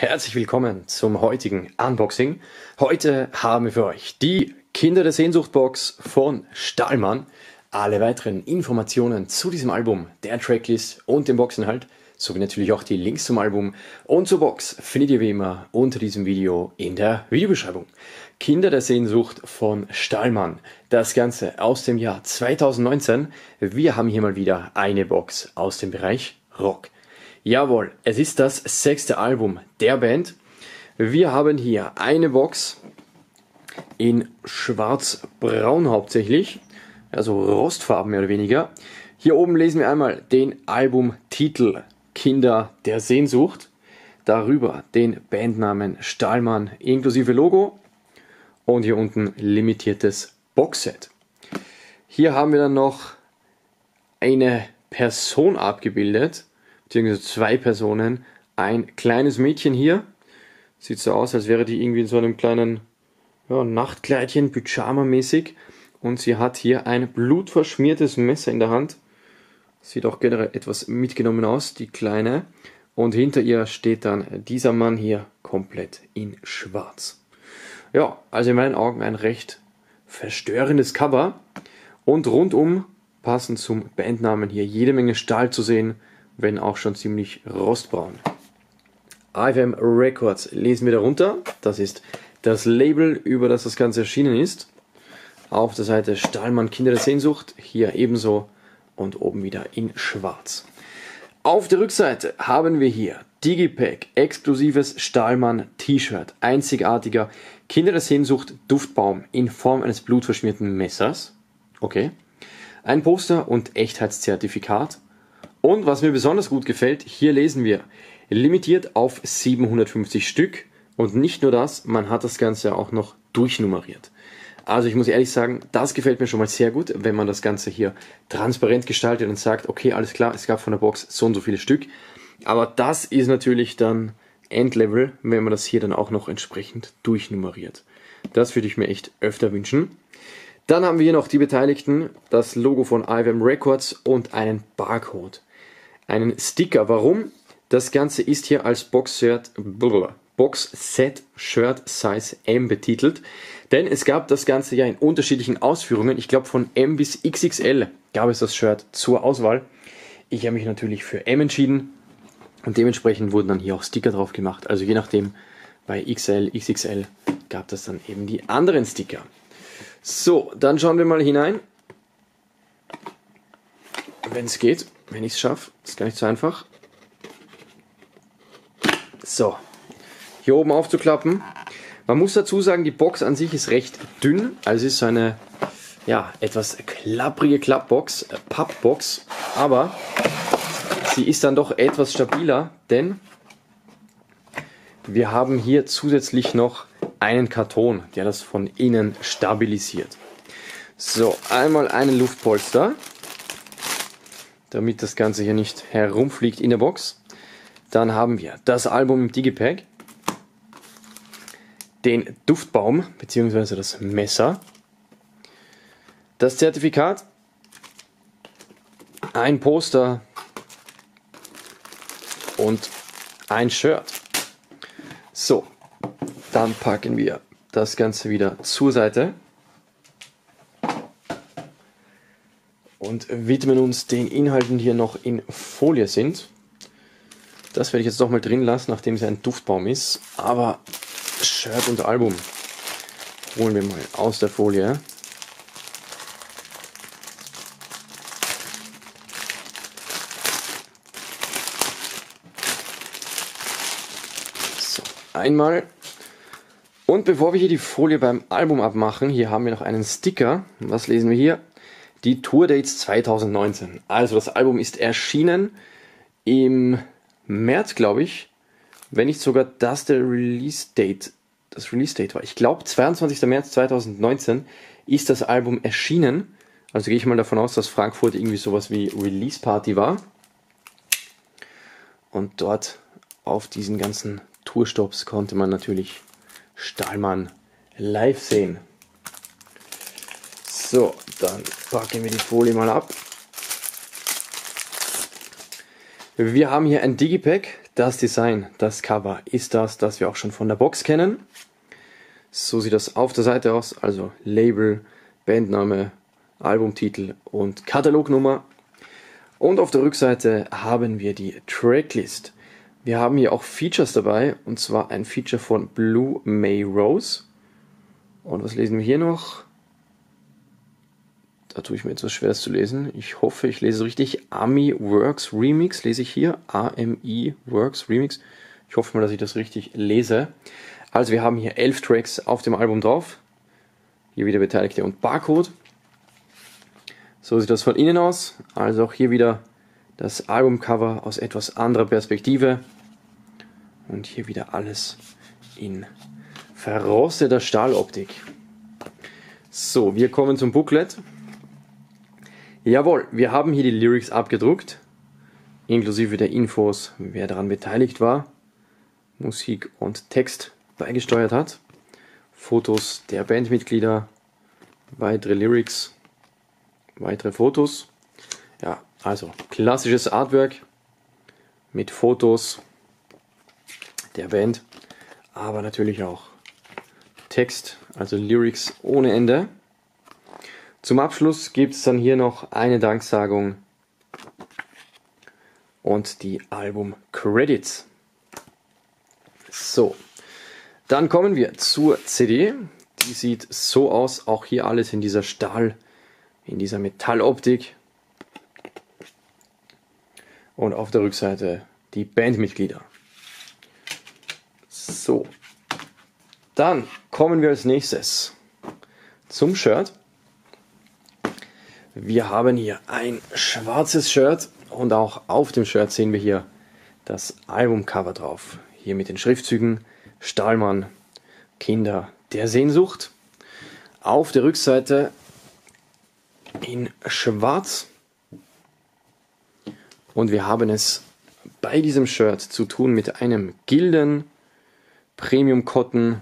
herzlich willkommen zum heutigen Unboxing. Heute haben wir für euch die Kinder der Sehnsucht Box von Stahlmann. Alle weiteren Informationen zu diesem Album, der Tracklist und dem Boxinhalt, sowie natürlich auch die Links zum Album und zur Box findet ihr wie immer unter diesem Video in der Videobeschreibung. Kinder der Sehnsucht von Stahlmann. Das Ganze aus dem Jahr 2019. Wir haben hier mal wieder eine Box aus dem Bereich Rock. Jawohl, es ist das sechste Album der Band. Wir haben hier eine Box in schwarz-braun hauptsächlich also Rostfarben mehr oder weniger. Hier oben lesen wir einmal den Albumtitel Kinder der Sehnsucht, darüber den Bandnamen Stahlmann inklusive Logo und hier unten limitiertes Boxset. Hier haben wir dann noch eine Person abgebildet, beziehungsweise zwei Personen. Ein kleines Mädchen hier, sieht so aus, als wäre die irgendwie in so einem kleinen ja, Nachtkleidchen, Pyjama-mäßig und sie hat hier ein blutverschmiertes Messer in der Hand. Sieht auch generell etwas mitgenommen aus, die Kleine. Und hinter ihr steht dann dieser Mann hier komplett in schwarz. Ja, also in meinen Augen ein recht verstörendes Cover. Und rundum passend zum Bandnamen hier jede Menge Stahl zu sehen, wenn auch schon ziemlich rostbraun. IFM Records lesen wir darunter. Das ist das Label, über das das Ganze erschienen ist. Auf der Seite Stahlmann Kinder der Sehnsucht, hier ebenso und oben wieder in schwarz. Auf der Rückseite haben wir hier Digipack, exklusives Stahlmann T-Shirt, einzigartiger Kinder der Sehnsucht Duftbaum in Form eines blutverschmierten Messers. Okay. Ein Poster und Echtheitszertifikat. Und was mir besonders gut gefällt, hier lesen wir limitiert auf 750 Stück. Und nicht nur das, man hat das Ganze auch noch durchnummeriert. Also ich muss ehrlich sagen, das gefällt mir schon mal sehr gut, wenn man das Ganze hier transparent gestaltet und sagt, okay, alles klar, es gab von der Box so und so viele Stück. Aber das ist natürlich dann Endlevel, wenn man das hier dann auch noch entsprechend durchnummeriert. Das würde ich mir echt öfter wünschen. Dann haben wir hier noch die Beteiligten, das Logo von IVM Records und einen Barcode. Einen Sticker. Warum? Das Ganze ist hier als Box-Set Box Set Shirt Size M betitelt. Denn es gab das Ganze ja in unterschiedlichen Ausführungen. Ich glaube von M bis XXL gab es das Shirt zur Auswahl. Ich habe mich natürlich für M entschieden und dementsprechend wurden dann hier auch Sticker drauf gemacht. Also je nachdem bei XL, XXL gab es dann eben die anderen Sticker. So, dann schauen wir mal hinein. Wenn es geht, wenn ich es schaffe, ist gar nicht so einfach. So, hier oben aufzuklappen. Man muss dazu sagen, die Box an sich ist recht dünn, also es ist so eine ja, etwas klapprige Klappbox, äh, Pappbox, aber sie ist dann doch etwas stabiler, denn wir haben hier zusätzlich noch einen Karton, der das von innen stabilisiert. So, einmal einen Luftpolster, damit das Ganze hier nicht herumfliegt in der Box. Dann haben wir das Album im Digipack den Duftbaum bzw. das Messer, das Zertifikat, ein Poster und ein Shirt. So, dann packen wir das Ganze wieder zur Seite und widmen uns den Inhalten, die hier noch in Folie sind. Das werde ich jetzt doch mal drin lassen, nachdem es ein Duftbaum ist. Aber Shirt und Album holen wir mal aus der Folie. So, einmal. Und bevor wir hier die Folie beim Album abmachen, hier haben wir noch einen Sticker. Was lesen wir hier? Die Tour Dates 2019. Also das Album ist erschienen im März, glaube ich wenn nicht sogar das der Release-Date, das Release-Date war. Ich glaube, 22. März 2019 ist das Album erschienen. Also gehe ich mal davon aus, dass Frankfurt irgendwie sowas wie Release-Party war. Und dort auf diesen ganzen Tourstops konnte man natürlich Stahlmann live sehen. So, dann packen wir die Folie mal ab. Wir haben hier ein Digipack, das Design, das Cover ist das, das wir auch schon von der Box kennen. So sieht das auf der Seite aus, also Label, Bandname, Albumtitel und Katalognummer. Und auf der Rückseite haben wir die Tracklist. Wir haben hier auch Features dabei, und zwar ein Feature von Blue May Rose. Und was lesen wir hier noch? Da tue ich mir etwas schwer zu lesen. Ich hoffe, ich lese richtig. Ami Works Remix lese ich hier. AMI Works Remix. Ich hoffe mal, dass ich das richtig lese. Also wir haben hier elf Tracks auf dem Album drauf. Hier wieder Beteiligte und Barcode. So sieht das von innen aus. Also auch hier wieder das Albumcover aus etwas anderer Perspektive. Und hier wieder alles in verrosteter Stahloptik. So, wir kommen zum Booklet. Jawohl, wir haben hier die Lyrics abgedruckt, inklusive der Infos, wer daran beteiligt war, Musik und Text beigesteuert hat, Fotos der Bandmitglieder, weitere Lyrics, weitere Fotos. Ja, also klassisches Artwork mit Fotos der Band, aber natürlich auch Text, also Lyrics ohne Ende. Zum Abschluss gibt es dann hier noch eine Danksagung und die Album Credits. So, dann kommen wir zur CD. Die sieht so aus, auch hier alles in dieser Stahl, in dieser Metalloptik. Und auf der Rückseite die Bandmitglieder. So, dann kommen wir als nächstes zum Shirt. Wir haben hier ein schwarzes Shirt und auch auf dem Shirt sehen wir hier das Albumcover drauf. Hier mit den Schriftzügen Stahlmann, Kinder der Sehnsucht. Auf der Rückseite in schwarz. Und wir haben es bei diesem Shirt zu tun mit einem Gilden Premium Cotton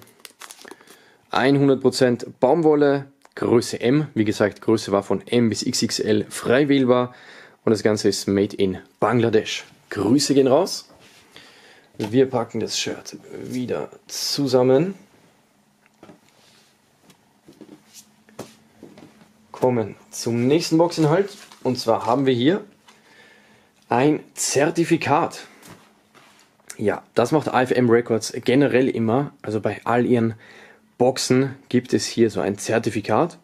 100% Baumwolle, Größe M. Wie gesagt, Größe war von M bis XXL frei wählbar und das Ganze ist made in Bangladesch. Grüße gehen raus. Wir packen das Shirt wieder zusammen. Kommen zum nächsten Boxinhalt. Und zwar haben wir hier ein Zertifikat. Ja, das macht AFM Records generell immer. Also bei all ihren Boxen gibt es hier so ein Zertifikat.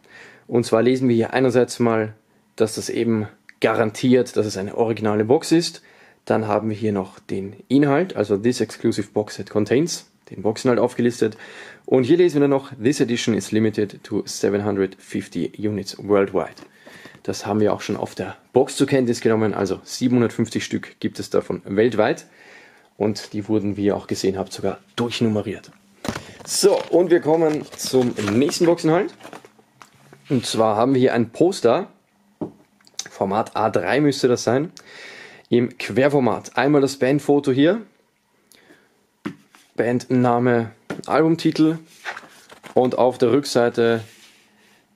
Und zwar lesen wir hier einerseits mal, dass das eben garantiert, dass es eine originale Box ist. Dann haben wir hier noch den Inhalt, also this exclusive box set contains, den Boxinhalt aufgelistet. Und hier lesen wir dann noch, this edition is limited to 750 units worldwide. Das haben wir auch schon auf der Box zur Kenntnis genommen, also 750 Stück gibt es davon weltweit. Und die wurden, wie ihr auch gesehen habt, sogar durchnummeriert. So, und wir kommen zum nächsten Boxinhalt. Und zwar haben wir hier ein Poster, Format A3 müsste das sein, im Querformat. Einmal das Bandfoto hier, Bandname, Albumtitel und auf der Rückseite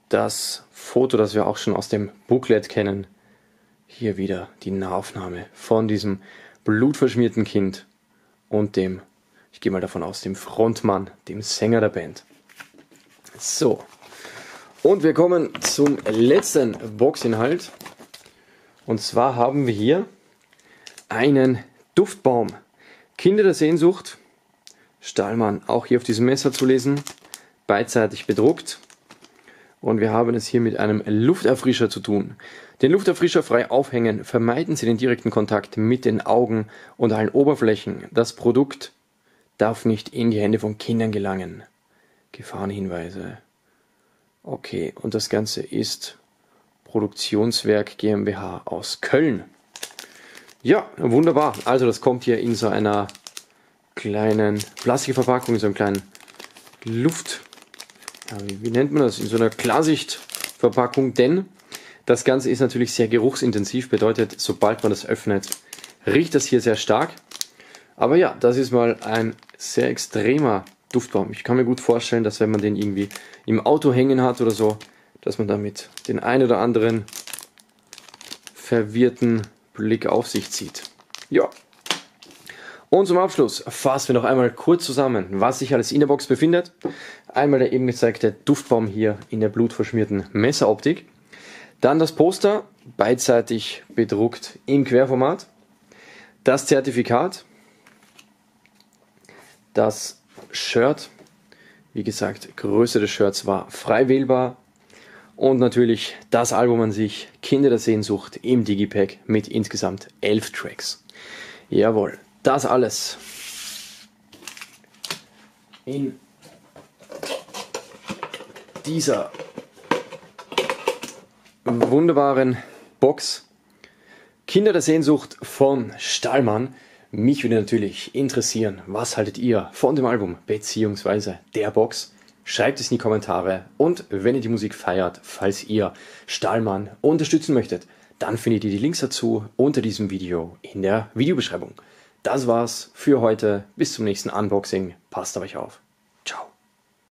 das Foto, das wir auch schon aus dem Booklet kennen. Hier wieder die Nahaufnahme von diesem blutverschmierten Kind und dem, ich gehe mal davon aus, dem Frontmann, dem Sänger der Band. So, und wir kommen zum letzten Boxinhalt. Und zwar haben wir hier einen Duftbaum. Kinder der Sehnsucht. Stahlmann, auch hier auf diesem Messer zu lesen. Beidseitig bedruckt. Und wir haben es hier mit einem Lufterfrischer zu tun. Den Lufterfrischer frei aufhängen. Vermeiden Sie den direkten Kontakt mit den Augen und allen Oberflächen. Das Produkt darf nicht in die Hände von Kindern gelangen. Gefahrenhinweise. Okay, und das Ganze ist Produktionswerk GmbH aus Köln. Ja, wunderbar. Also das kommt hier in so einer kleinen Plastikverpackung, in so einem kleinen Luft, ja, wie, wie, nennt man das, in so einer Klarsichtverpackung, denn das Ganze ist natürlich sehr geruchsintensiv, bedeutet, sobald man das öffnet, riecht das hier sehr stark. Aber ja, das ist mal ein sehr extremer Duftbaum. Ich kann mir gut vorstellen, dass wenn man den irgendwie im Auto hängen hat oder so, dass man damit den ein oder anderen verwirrten Blick auf sich zieht. Ja. Und zum Abschluss fassen wir noch einmal kurz zusammen, was sich alles in der Box befindet. Einmal der eben gezeigte Duftbaum hier in der blutverschmierten Messeroptik. Dann das Poster, beidseitig bedruckt im Querformat. Das Zertifikat. Das Shirt. Wie gesagt, Größe des Shirts war frei wählbar. Und natürlich das Album an sich, Kinder der Sehnsucht im Digipack mit insgesamt elf Tracks. Jawohl, das alles in dieser wunderbaren Box. Kinder der Sehnsucht von Stallmann. Mich würde natürlich interessieren, was haltet ihr von dem Album bzw. der Box? Schreibt es in die Kommentare und wenn ihr die Musik feiert, falls ihr Stahlmann unterstützen möchtet, dann findet ihr die Links dazu unter diesem Video in der Videobeschreibung. Das war's für heute. Bis zum nächsten Unboxing. Passt auf euch auf.